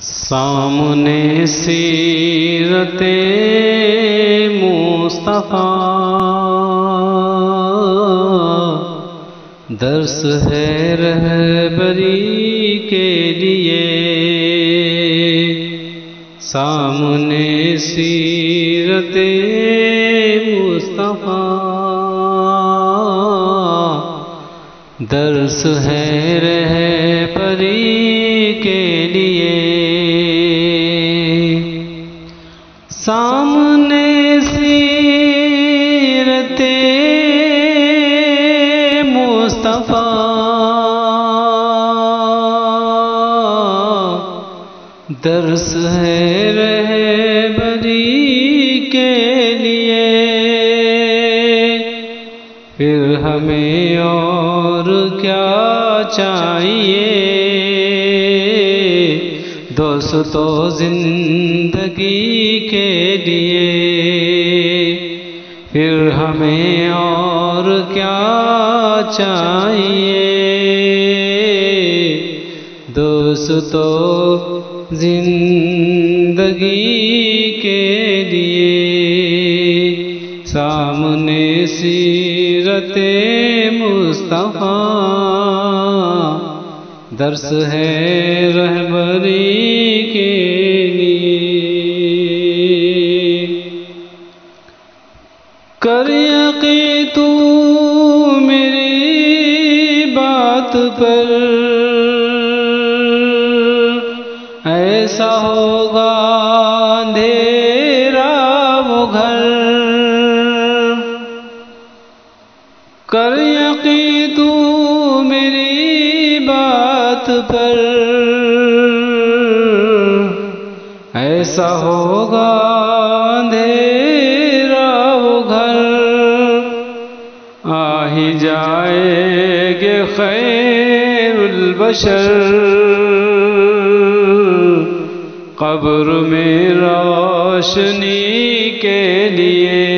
सामने सीरते मुस्तफ़ा। दर्श है रहबरी के लिए। सामने सीरते मुस्तफ़ा। दर्स है रहबरी के लिए। सामने सीरते मुस्तफ़ा। दर्स है रहबरी के लिए। फिर हमें और क्या चाहिए? दोस्तों, ज़िंदगी के लिए फिर हमें और क्या चाहिए? दोस्तों, ज़िंदगी के लिए सामने सीरते मुस्तफ़ा दर्स है रहबरी के लिए। कर तू मेरी बात पर। ऐसा होगा अंधेरा वो घर। कर यकी तू पर। ऐसा होगा, अंधेरा वो घर। आ ही जाएगे खैरुल बशर। कब्र में रोशनी के लिए।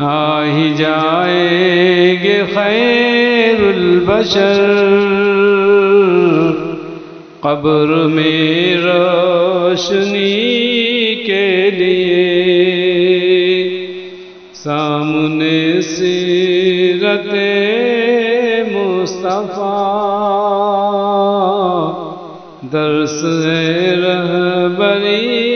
आ ही जाएगे खैरुल बशर। कब्र में रोशनी के लिए। सामने सीरत मुस्तफ़ा। दर्श रह रहबरी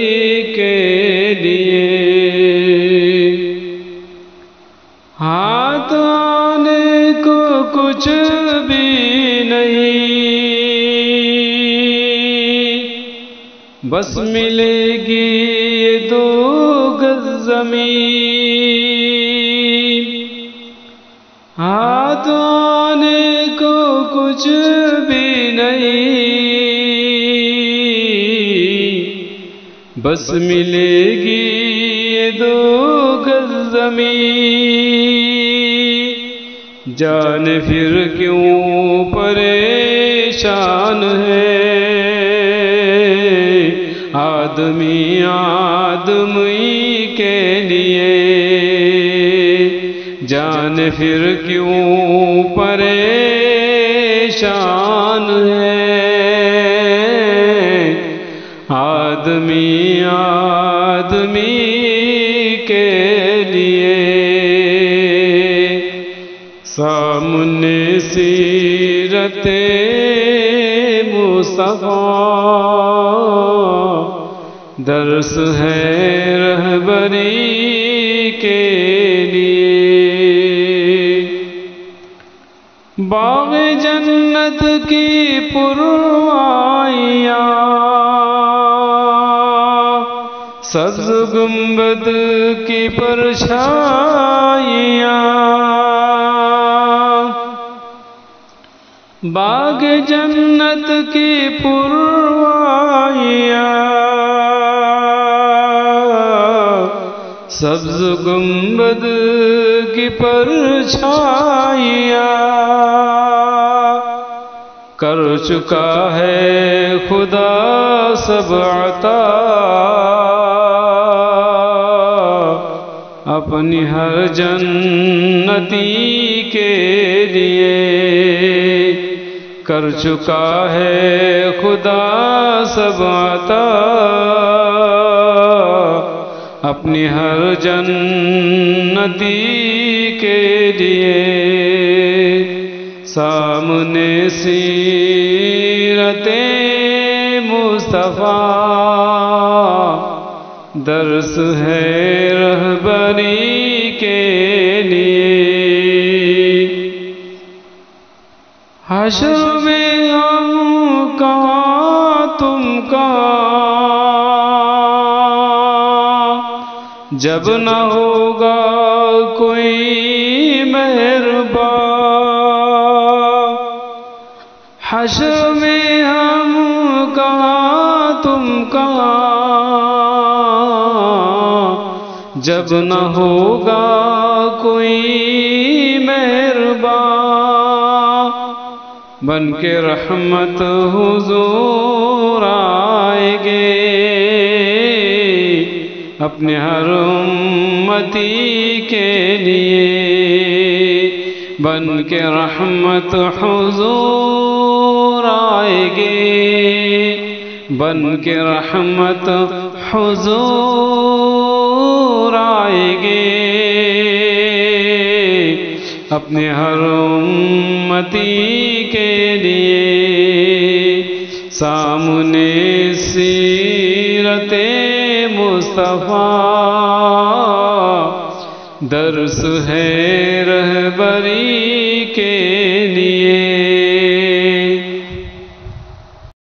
बस मिलेगी ये दो गज ज़मीन। हाथ आने को कुछ भी नहीं। बस मिलेगी ये दो गज ज़मीन। जान फिर क्यों परेशान है? आदमी आदमी के लिए। जान फिर क्यों परेशान है? आदमी आदमी के लिए। सामने सीरते मुस्तफ़ा। दर्स है रहबरी के लिए। बाग जन्नत की पुरवाइया सब्ज गुंबद की परछाइया। बाग जन्नत की पुरवाइया सब्ज गुंबद की परछाइया। कर चुका है खुदा सब अता अपनी हर जन्नती के लिए कर चुका है खुदा सब आता। अपनी हर जन्नती के लिए। सामने सीरते मुस्तफ़ा, दर्स है रहबरी के लिए। हशर में हम कहाँ तुम कहाँ जब न होगा कोई मेहरबा हशर में हम कहाँ, तुम कहाँ? जब न होगा कोई मेहरबा बन के रहमत हुजूर आएँगे। अपने हर उम्मती के लिए बन के रहमत हुजूर आएँगे। बन के रहमत हुजूर आएँगे। अपने हर उम्मती के लिए सामने सीरते मुस्तफ़ा दर्स है रहबरी।